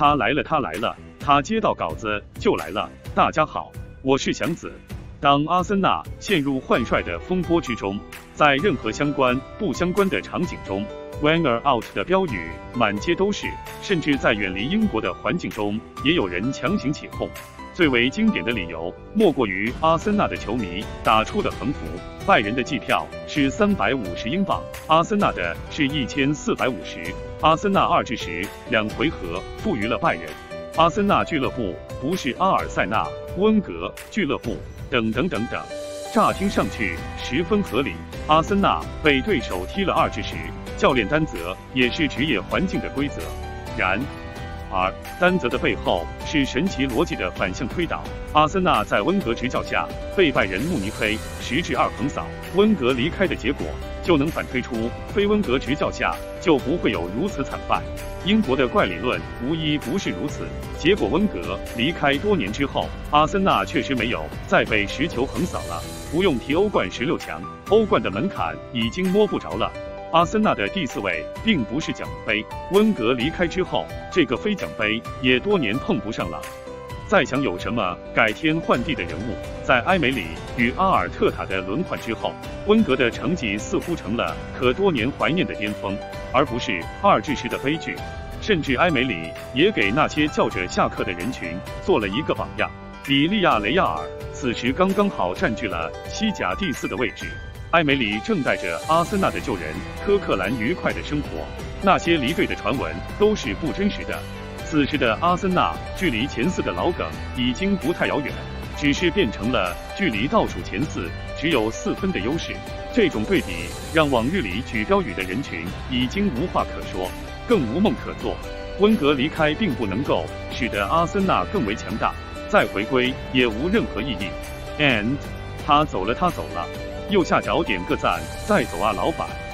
他来了，他来了，他接到稿子就来了。大家好，我是祥子。当阿森纳陷入换帅的风波之中，在任何相关不相关的场景中，Wenger out 的标语满街都是，甚至在远离英国的环境中，也有人强行起哄。最为经典的理由，莫过于阿森纳的球迷打出的横幅：拜仁的季票是三百五十英镑，阿森纳的是一千四百五十。阿森纳二至十两回合负于了拜仁。阿森纳俱乐部不是阿尔塞纳温格俱乐部，等等等等。乍听上去十分合理。阿森纳被对手踢了二至十，教练担责也是职业环境的规则。然。而丹泽的背后是神奇逻辑的反向推导。阿森纳在温格执教下被拜仁慕尼黑十至二横扫，温格离开的结果就能反推出非温格执教下就不会有如此惨败。英国的怪理论无一不是如此。结果温格离开多年之后，阿森纳确实没有再被十球横扫了。不用提欧冠十六强，欧冠的门槛已经摸不着了。阿森纳的第四位并不是奖杯，温格离开之后，这个非奖杯也多年碰不上了。再想有什么改天换地的人物，在埃梅里与阿尔特塔的轮换之后，温格的成绩似乎成了可多年怀念的巅峰，而不是二至十的悲剧。甚至埃梅里也给那些叫着下课的人群做了一个榜样。比利亚雷亚尔此时刚刚好占据了西甲第四的位置。埃梅里正带着阿森纳的旧人科克兰愉快的生活，那些离队的传闻都是不真实的。此时的阿森纳距离前四的老梗已经不太遥远，只是变成了距离倒数前四只有四分的优势。这种对比让往日里举标语的人群已经无话可说，更无梦可做。温格离开并不能够使得阿森纳更为强大，再回归也无任何意义。And，他走了，他走了。右下角点个赞，带走啊，老板。